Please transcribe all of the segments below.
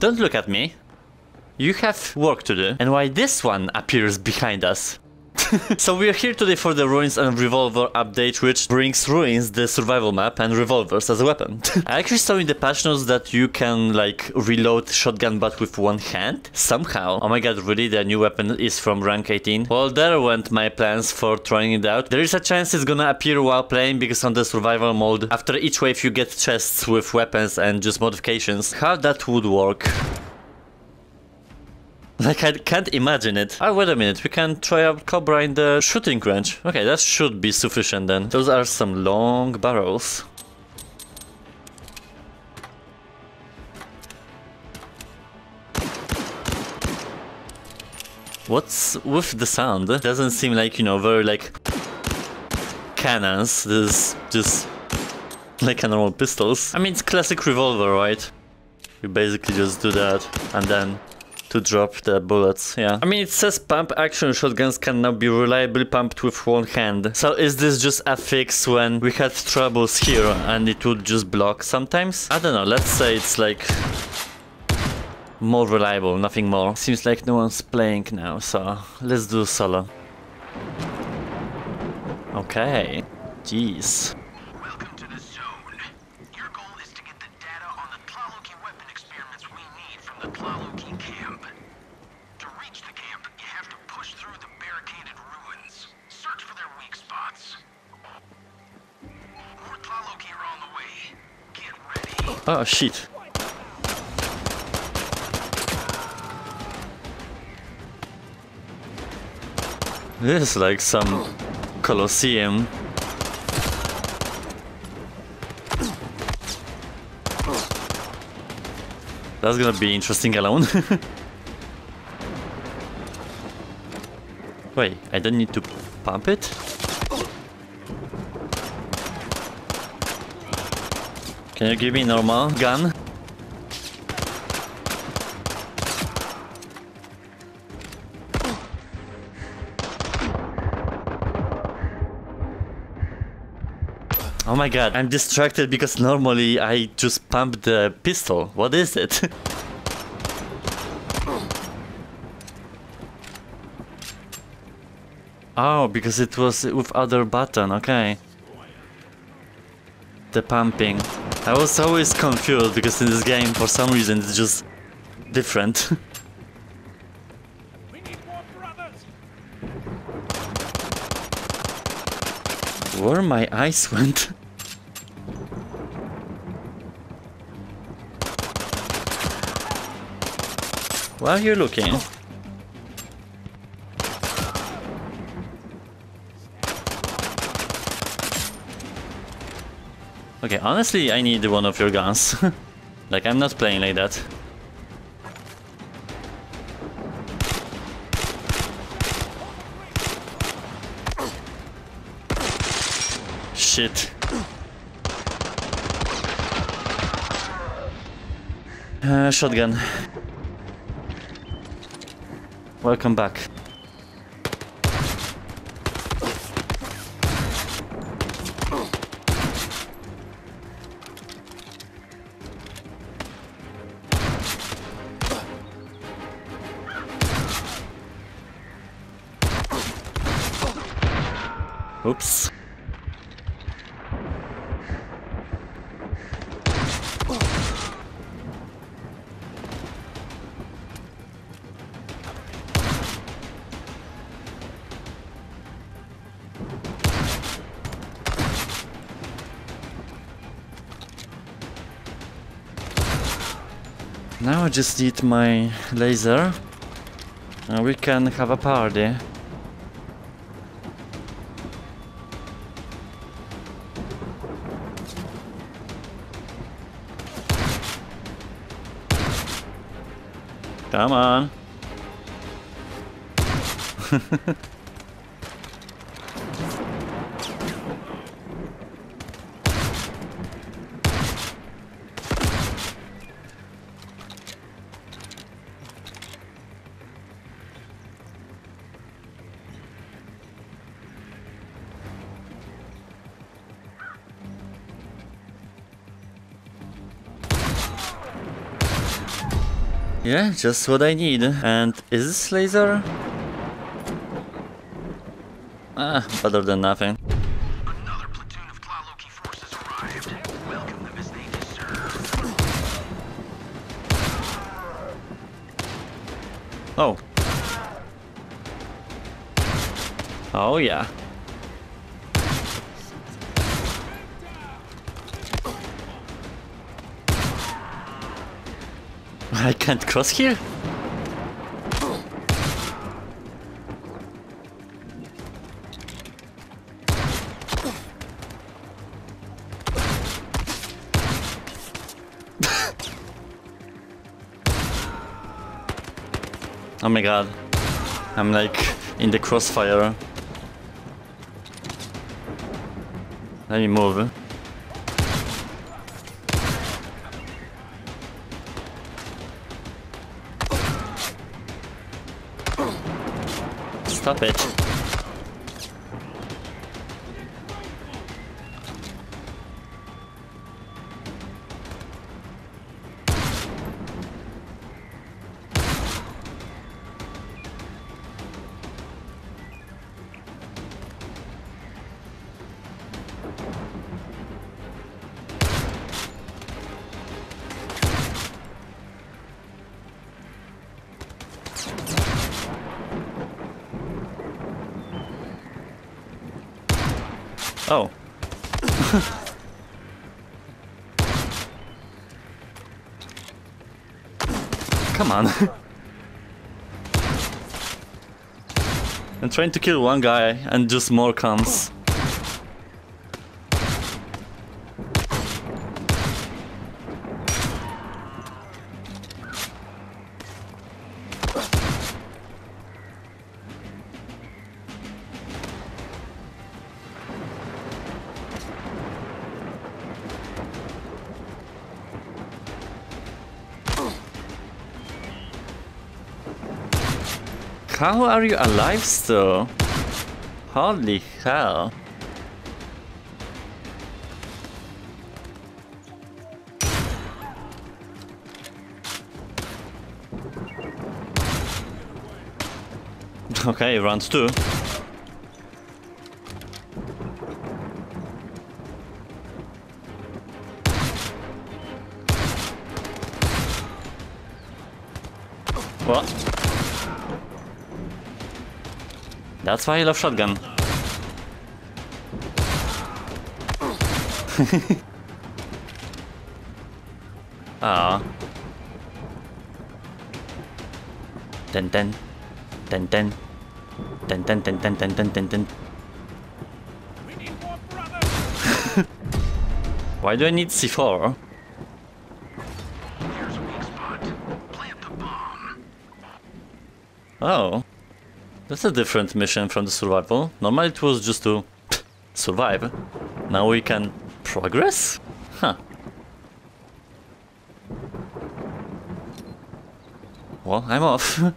Don't look at me. You have work to do. And why this one appears behind us? so we are here today for the Ruins and Revolver update, which brings Ruins, the survival map, and revolvers as a weapon. I actually saw in the patch notes that you can, like, reload shotgun butt with one hand? Somehow. Oh my god, really? The new weapon is from rank 18? Well, there went my plans for trying it out. There is a chance it's gonna appear while playing, because on the survival mode, after each wave you get chests with weapons and just modifications. How that would work. Like, I can't imagine it. Oh, wait a minute, we can try out Cobra in the shooting range. Okay, that should be sufficient then. Those are some long barrels. What's with the sound? Doesn't seem like, you know, very like cannons. This is just like a normal pistols. I mean, it's classic revolver, right? You basically just do that and then to drop the bullets, yeah. I mean, it says pump action shotguns can now be reliably pumped with one hand. So is this just a fix when we had troubles here and it would just block sometimes? I don't know, let's say it's like more reliable, nothing more. Seems like no one's playing now, so let's do solo. Okay. Jeez. Oh shit. This is like some Colosseum. That's gonna be interesting alone. Wait, I don't need to pump it? Can you give me normal gun? Oh my god, I'm distracted because normally I just pump the pistol. What is it? oh, because it was with other button, okay. The pumping. I was always confused because in this game for some reason it's just different. Where my eyes went? Where are you looking? Oh. Okay, honestly, I need one of your guns. like, I'm not playing like that. Shit. Uh, shotgun. Welcome back. Now I just need my laser. And we can have a party. Come on. Yeah, just what I need. And is this laser? Ah, better than nothing. Another platoon of Tlaloki forces arrived. Welcome them as they deserve. Oh. Oh yeah. I can't cross here? oh my god. I'm like in the crossfire. Let me move. Stop it. Come on. I'm trying to kill one guy and just more comes. How are you alive still? Holy hell. Okay, round two. That's why I love shotgun. Ah. Ten ten. Ten ten. Ten ten ten ten ten ten ten ten. Why do I need C4? Here's a weak spot. Plant the bomb. Oh. That's a different mission from the survival. Normally it was just to survive. Now we can progress? Huh. Well, I'm off.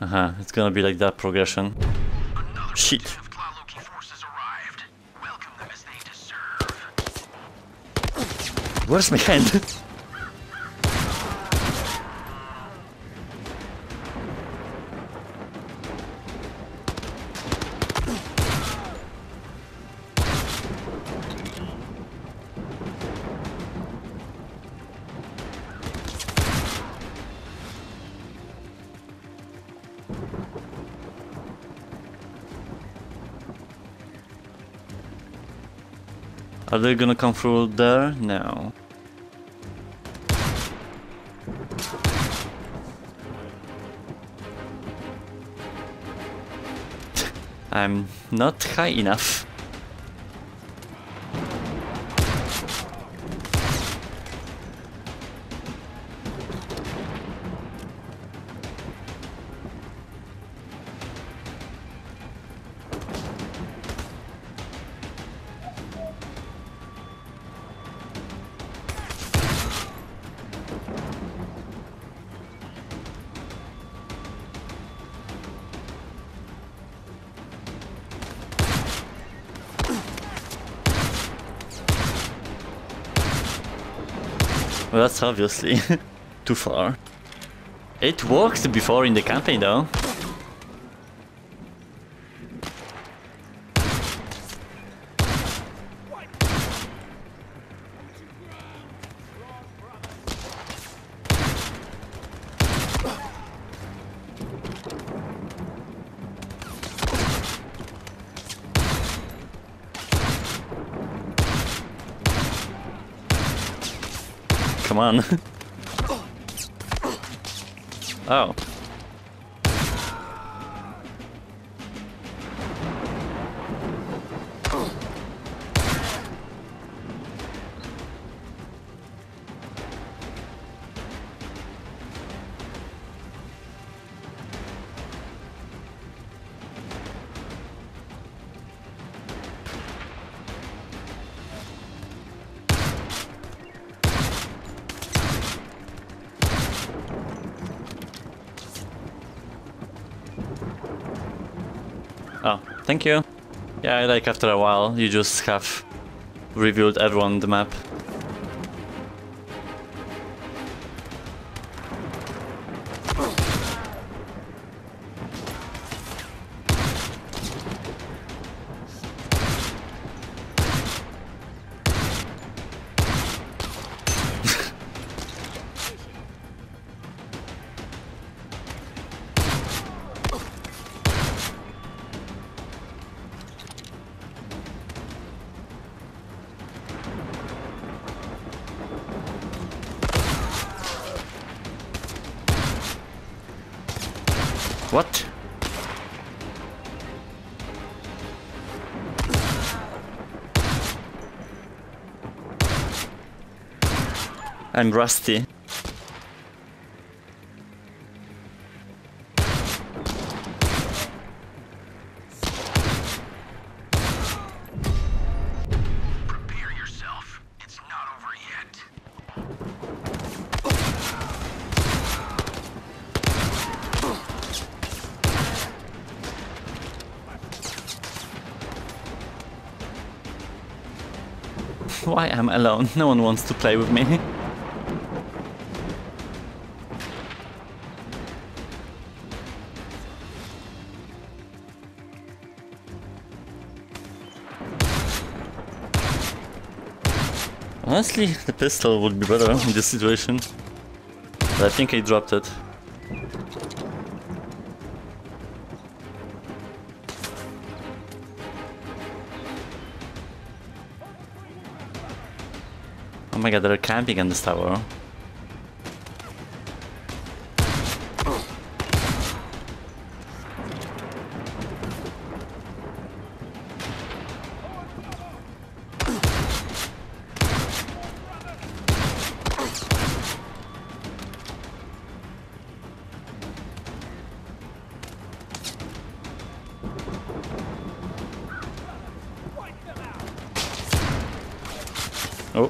Uh-huh, it's gonna be like that progression. Shit. platoon of Tlaloki forces arrived. Welcome them as they deserve. Where's my hand? Are they gonna come through there? No. I'm not high enough. That's obviously too far. It worked before in the campaign though. On. thank you. Yeah, like after a while, you just have revealed everyone on the map. I'm rusty. Prepare yourself. It's not over yet. Why am I alone? No one wants to play with me. Honestly, the pistol would be better in this situation. But I think I dropped it. Oh my god, they're camping on this tower. Oh.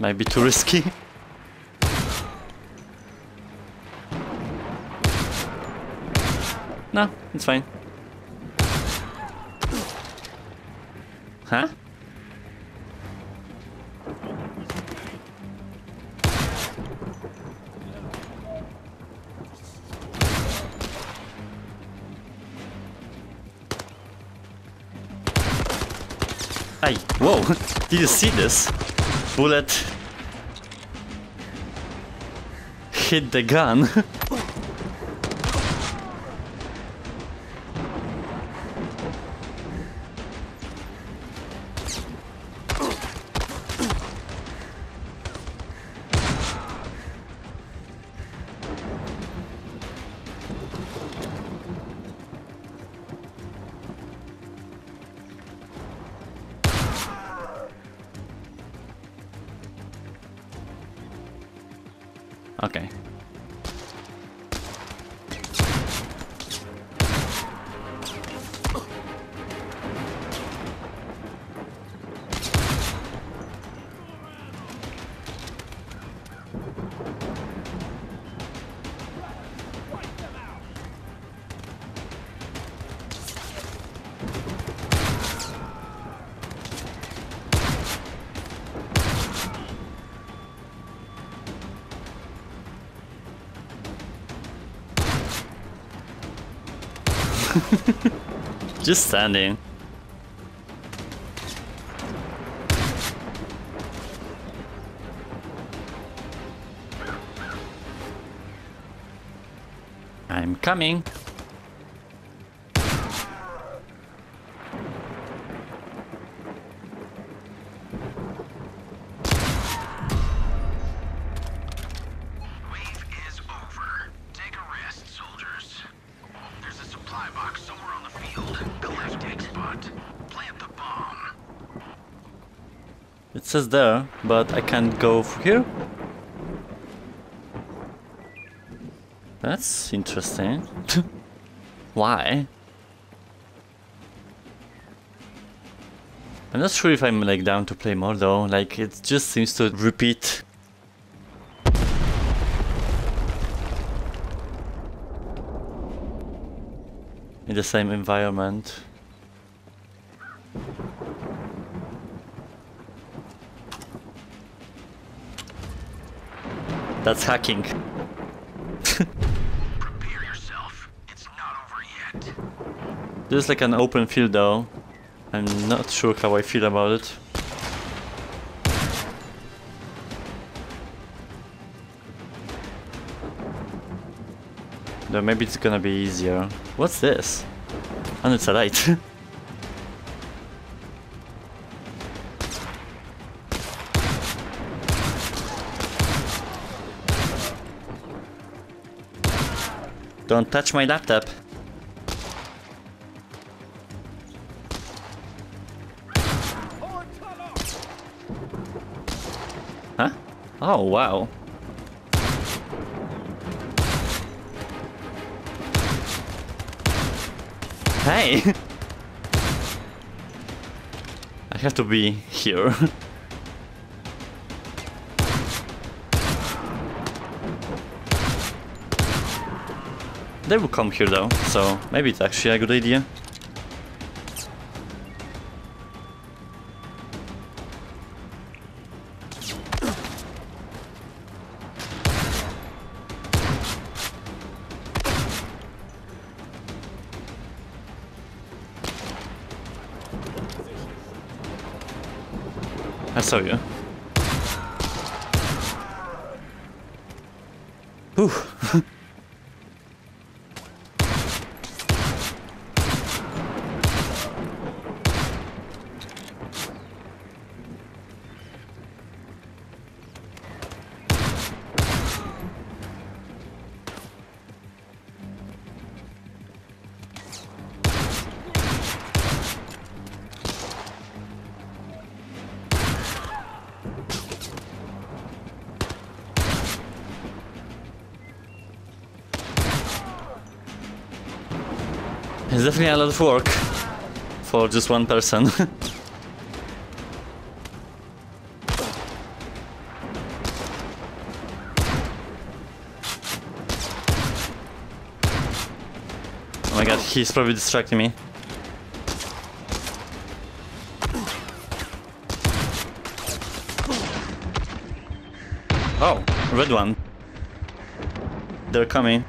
Might be too risky. No, it's fine. Huh? Hey, whoa! Did you see this? Bullet hit the gun. Okay. Just standing. I'm coming. Says there, but I can't go f- here. That's interesting. Why? I'm not sure if I'm like down to play more though, like it just seems to repeat. In the same environment. That's hacking. Prepare yourself. It's not over yet. There's like an open field though. I'm not sure how I feel about it. Though maybe it's gonna be easier. What's this? And it's a light. Don't touch my laptop. Huh? Oh, wow. Hey! I have to be here. they will come here though, so maybe it's actually a good idea. I saw you. Definitely a lot of work for just one person. oh my god, he's probably distracting me. Oh, red one. They're coming.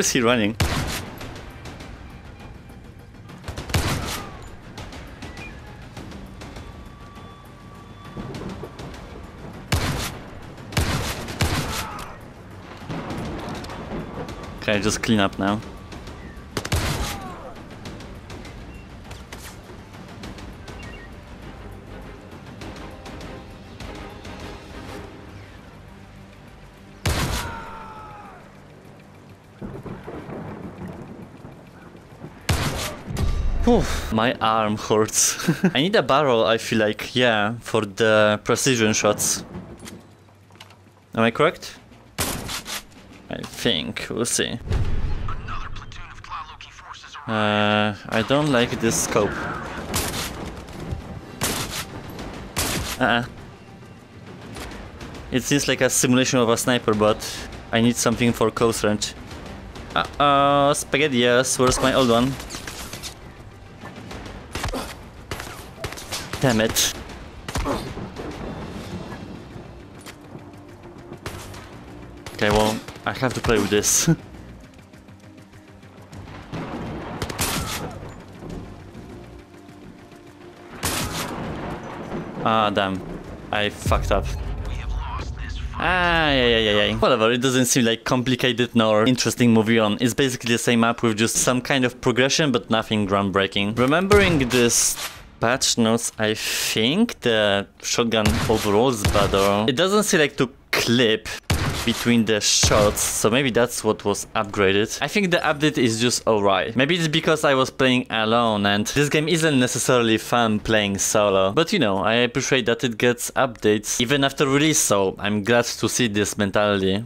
Is he running? Okay, just clean up now. My arm hurts. I need a barrel, I feel like, yeah, for the precision shots. Am I correct? I think, we'll see. Another platoon of Tlaloki forces are Uh, I don't like this scope. Uh-uh. It seems like a simulation of a sniper, but I need something for close range. Uh-oh, spaghetti, yes, where's my old one? Damn it. Okay, well, I have to play with this. ah, damn. I fucked up. Ah, yeah, yeah, yeah, yeah. Whatever, it doesn't seem like complicated nor interesting movie on. It's basically the same map with just some kind of progression, but nothing groundbreaking. Remembering this patch notes, I think the shotgun overall is better. It doesn't seem like to clip between the shots, so maybe that's what was upgraded. I think the update is just alright. Maybe it's because I was playing alone and this game isn't necessarily fun playing solo. But you know, I appreciate that it gets updates even after release, so I'm glad to see this mentality.